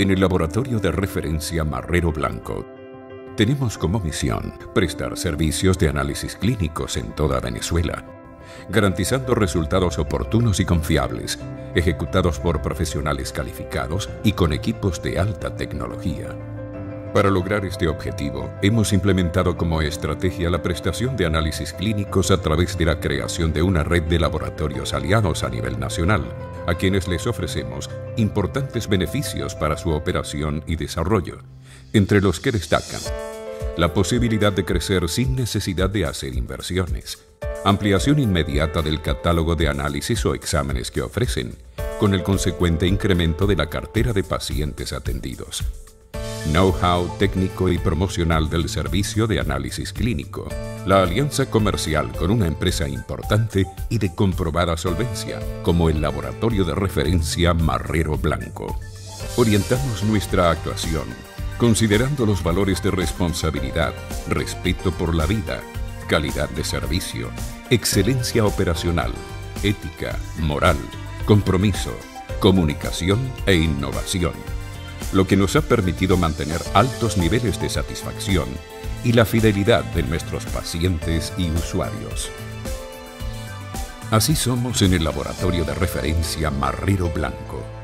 En el laboratorio de referencia Marrero Blanco, tenemos como misión prestar servicios de análisis clínicos en toda Venezuela, garantizando resultados oportunos y confiables, ejecutados por profesionales calificados y con equipos de alta tecnología. Para lograr este objetivo, hemos implementado como estrategia la prestación de análisis clínicos a través de la creación de una red de laboratorios aliados a nivel nacional, a quienes les ofrecemos importantes beneficios para su operación y desarrollo, entre los que destacan la posibilidad de crecer sin necesidad de hacer inversiones, ampliación inmediata del catálogo de análisis o exámenes que ofrecen, con el consecuente incremento de la cartera de pacientes atendidos know-how técnico y promocional del servicio de análisis clínico, la alianza comercial con una empresa importante y de comprobada solvencia, como el laboratorio de referencia Marrero Blanco. Orientamos nuestra actuación considerando los valores de responsabilidad, respeto por la vida, calidad de servicio, excelencia operacional, ética, moral, compromiso, comunicación e innovación lo que nos ha permitido mantener altos niveles de satisfacción y la fidelidad de nuestros pacientes y usuarios. Así somos en el laboratorio de referencia Marrero Blanco